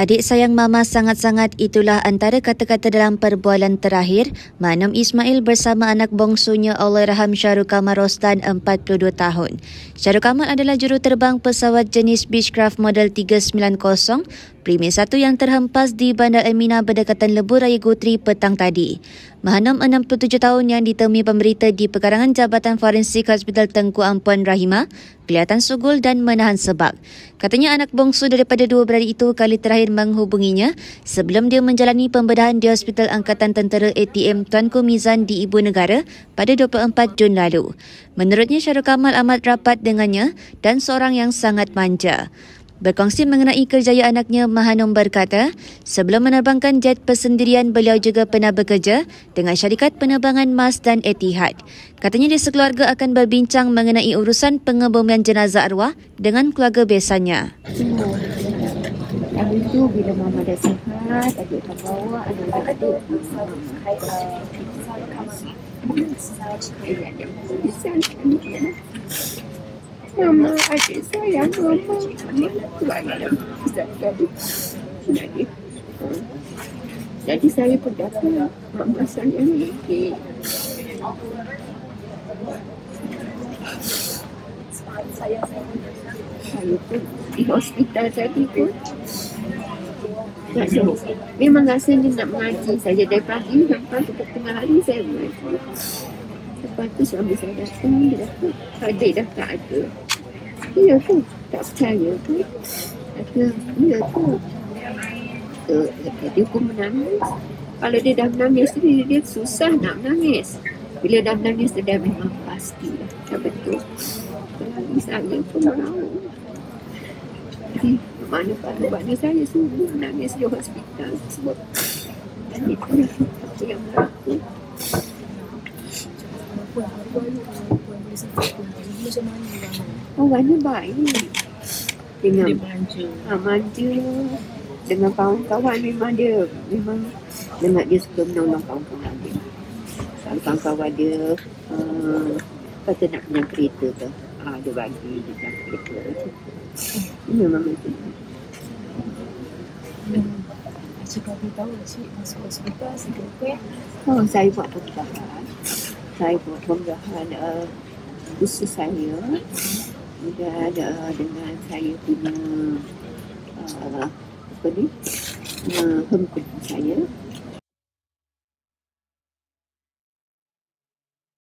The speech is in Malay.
Adik sayang mama sangat-sangat itulah antara kata-kata dalam perbualan terakhir Manam Ismail bersama anak bongsunya Allahyarham Syahrul Kamal Rostan 42 tahun. Syahrul Kamal adalah juruterbang pesawat jenis Beechcraft model 390 Primer satu yang terhempas di Bandar Emina berdekatan Lebuh Raya Gutri petang tadi. Mahanam 67 tahun yang ditemui pemberita di pekarangan Jabatan Forensik Hospital Tengku Ampuan Rahimah kelihatan sugul dan menahan sebab. Katanya anak bongsu daripada dua beradik itu kali terakhir menghubunginya sebelum dia menjalani pembedahan di Hospital Angkatan Tentera ATM Tuanku Mizan di Ibu Negara pada 24 Jun lalu. Menurutnya Syarul Kamal amat rapat dengannya dan seorang yang sangat manja. Berkongsi mengenai kerjaya anaknya, Mahanum berkata, sebelum menerbangkan jet persendirian, beliau juga pernah bekerja dengan syarikat penerbangan MAS dan Etihad. Katanya dia sekeluarga akan berbincang mengenai urusan pengebumian jenazah arwah dengan keluarga biasanya. Yang itu bila mama dah sihat, adik akan bawa anak-anak adik. Mama adik sayang mama. Jadi, saya berdapat mama sayang adik. Saya pun di hospital tadi pun Memang rasanya nak mengaji saja dari pagi sampai ke tengah hari saya mengaji. Lepas tu suami saya datang, dia dah tak ada. Ya tu, tak percaya tu. Kata, ya tu. Dia pun menangis. Kalau dia dah menangis dia, dia susah nak menangis. Bila dah menangis, dia memang pasti. Tak betul. Lagi saya pun mahu. Jadi, mana pada mana saya semua menangis di hospital sebab itu yang berlaku. Orangnya baik. Dengan ha, manja. Dengan kawan-kawan memang dia memang memang dia suka menolong kawan-kawan dia. Kalau kawan-kawan dia uh, kata nak pinjam kereta ke, ah, dia bagi dia pinjam kereta. Memang macam tu. Jika kita tahu cik masuk hospital sedekah Oh, saya buat pembedahan. Saya buat pembedahan uh, usus saya. Dan uh, dengan saya punya uh, apa ni? Uh, hempit saya.